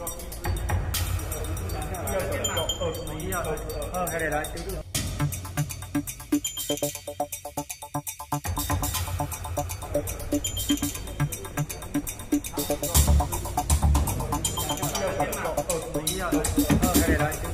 嗯好的好的好